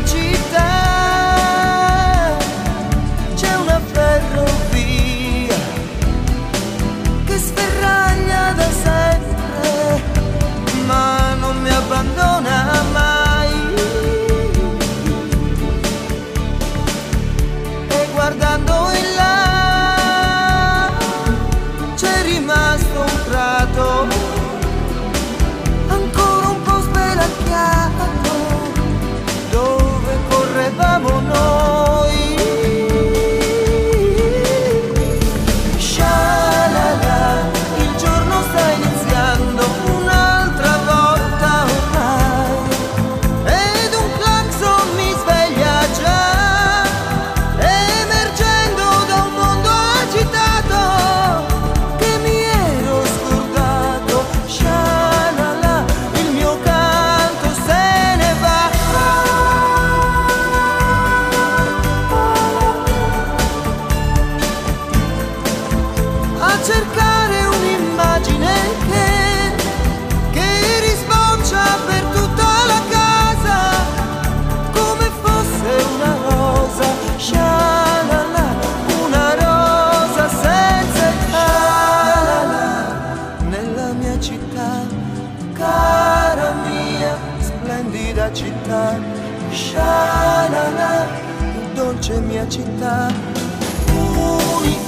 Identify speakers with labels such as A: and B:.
A: acreditar. città, sha la la, dolce mia città. Unica.